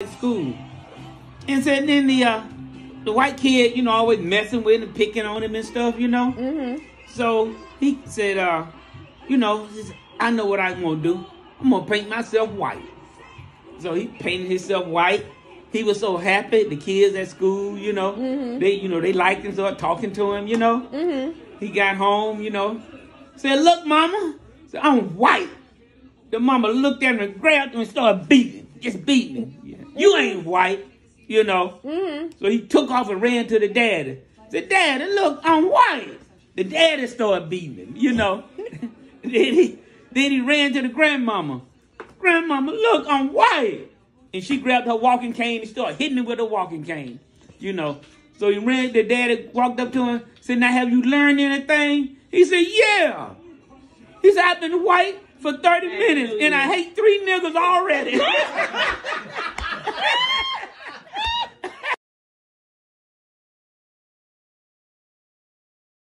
at school. And said then the uh, the white kid, you know, always messing with him, picking on him and stuff, you know. Mm-hmm. So he said, uh, you know, I know what I'm gonna do. I'm gonna paint myself white. So he painted himself white. He was so happy. The kids at school, you know, Mhm. they, you know, they liked him, started talking to him, you know. Mm-hmm. He got home, you know, said, "Look, mama, said, I'm white." The mama looked at him and grabbed him and started beating, just beating him. You ain't white, you know. Mm-hmm. So he took off and ran to the daddy. Said, Daddy, look, I'm white. The daddy started beating him, you know. then, he, then he ran to the grandmama. Grandmama, look, I'm white. And she grabbed her walking cane and started hitting him with her walking cane, you know. So he ran, the daddy walked up to him, said, Now, have you learned anything? He said, Yeah. He said, I've been white for 30 minutes and I hate three niggas already.